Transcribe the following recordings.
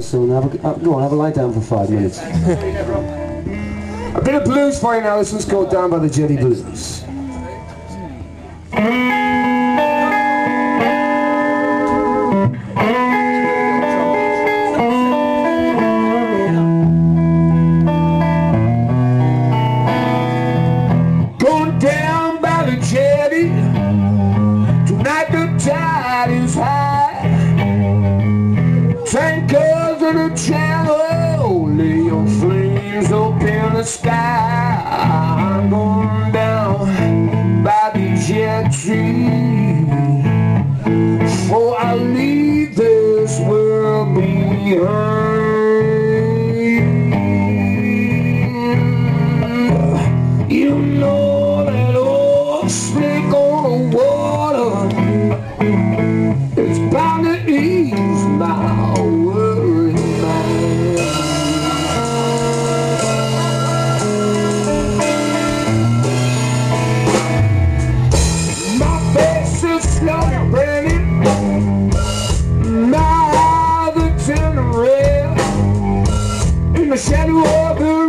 So now, have a, uh, go on, have a lie down for five minutes. A bit of blues for you now. This one's called Down by the Jetty Blues. Down by the jetty Tonight the tide is high to the channel, lay your flames up in the sky. I'm going down by the jetty. Oh, I leave this world behind. You know that old. shadow of the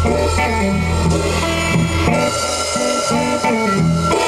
Thank you.